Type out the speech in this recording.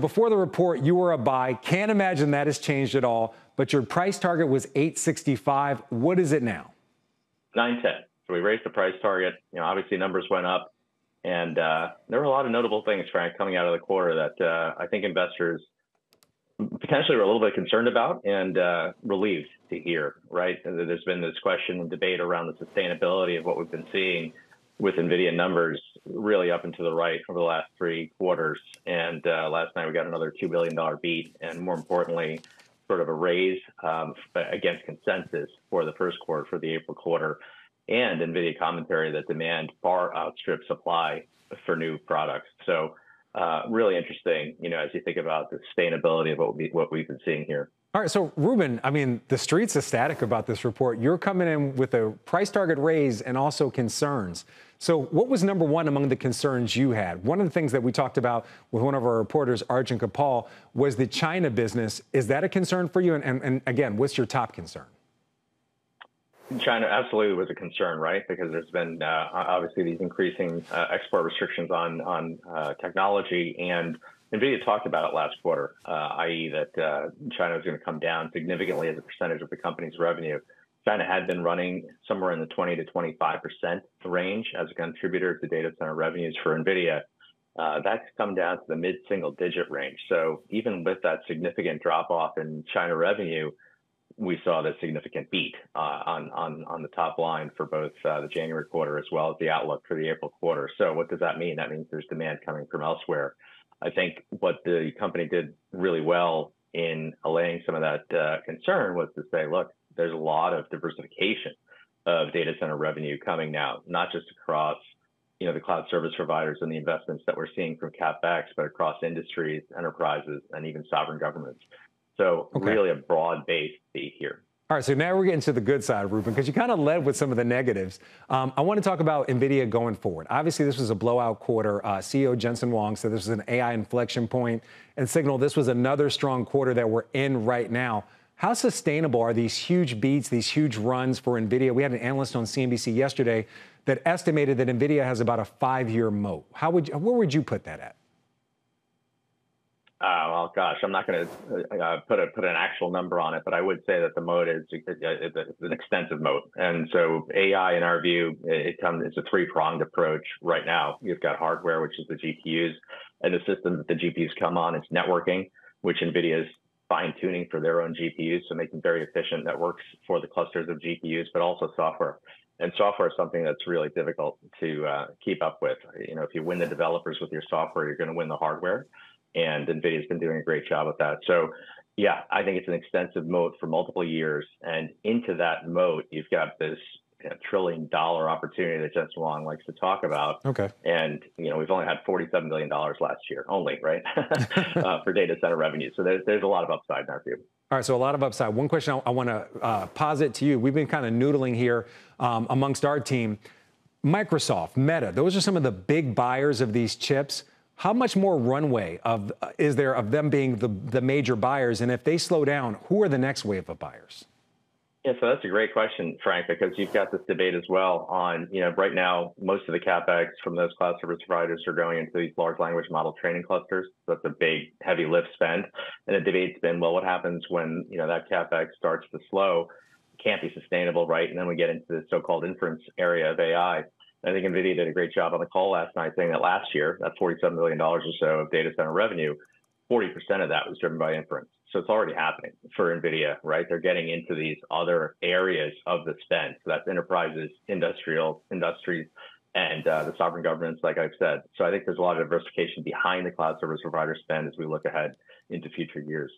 Before the report, you were a buy. Can't imagine that has changed at all. But your price target was 865. What is it now? 910. So we raised the price target. You know, obviously numbers went up, and uh, there were a lot of notable things, Frank, coming out of the quarter that uh, I think investors potentially were a little bit concerned about and uh, relieved to hear. Right? There's been this question and debate around the sustainability of what we've been seeing with NVIDIA numbers really up and to the right over the last three quarters. And uh, last night we got another $2 billion beat, and more importantly, sort of a raise um, against consensus for the first quarter, for the April quarter, and NVIDIA commentary that demand far outstrips supply for new products. So uh, really interesting, you know, as you think about the sustainability of what, we, what we've been seeing here. All right, so Ruben, I mean, the street's ecstatic about this report. You're coming in with a price target raise and also concerns. So, what was number one among the concerns you had? One of the things that we talked about with one of our reporters, Arjun Kharpal, was the China business. Is that a concern for you? And, and, and again, what's your top concern? China absolutely was a concern, right? Because there's been uh, obviously these increasing uh, export restrictions on on uh, technology, and NVIDIA talked about it last quarter, uh, i.e., that uh, China is going to come down significantly as a percentage of the company's revenue. China had been running somewhere in the 20 to 25 percent range as a contributor to data center revenues for NVIDIA. Uh, that's come down to the mid-single digit range. So even with that significant drop off in China revenue, we saw the significant beat uh, on, on, on the top line for both uh, the January quarter as well as the outlook for the April quarter. So what does that mean? That means there's demand coming from elsewhere. I think what the company did really well in allaying some of that uh, concern was to say, look, there's a lot of diversification of data center revenue coming now, not just across you know the cloud service providers and the investments that we're seeing from capex, but across industries, enterprises, and even sovereign governments. So okay. really a broad base here. All right, so now we're getting to the good side, Ruben, because you kind of led with some of the negatives. Um, I want to talk about NVIDIA going forward. Obviously, this was a blowout quarter. Uh, CEO Jensen Huang said this was an AI inflection point, and Signal this was another strong quarter that we're in right now. How sustainable are these huge beats, these huge runs for NVIDIA? We had an analyst on CNBC yesterday that estimated that NVIDIA has about a five-year moat. How would you, where would you put that at? Uh, well, gosh, I'm not going to uh, put a put an actual number on it, but I would say that the moat is, an extensive moat. And so AI, in our view, it comes it's a three pronged approach. Right now, you've got hardware, which is the GPUs, and the system that the GPUs come on. It's networking, which NVIDIA is fine tuning for their own GPUs, so making very efficient networks for the clusters of GPUs, but also software. And software is something that's really difficult to uh, keep up with. You know, if you win the developers with your software, you're going to win the hardware and NVIDIA's been doing a great job with that. So, yeah, I think it's an extensive moat for multiple years. And into that moat, you've got this you know, trillion dollar opportunity that Jensen Huang likes to talk about. Okay. And, you know, we've only had $47 million last year, only, right, uh, for data center revenue. So there's, there's a lot of upside in our view. All right, so a lot of upside. One question I, I want to uh, posit to you. We've been kind of noodling here um, amongst our team. Microsoft, Meta, those are some of the big buyers of these chips. How much more runway of, uh, is there of them being the, the major buyers? And if they slow down, who are the next wave of buyers? Yeah, so that's a great question, Frank, because you've got this debate as well on, you know, right now, most of the capex from those cloud service providers are going into these large language model training clusters. So that's a big, heavy lift spend. And the debate's been, well, what happens when, you know, that capex starts to slow? Can't be sustainable, right? And then we get into the so-called inference area of AI. I think NVIDIA did a great job on the call last night saying that last year, that $47 million or so of data center revenue, 40% of that was driven by inference. So it's already happening for NVIDIA, right? They're getting into these other areas of the spend. So that's enterprises, industrial industries, and uh, the sovereign governments, like I've said. So I think there's a lot of diversification behind the cloud service provider spend as we look ahead into future years.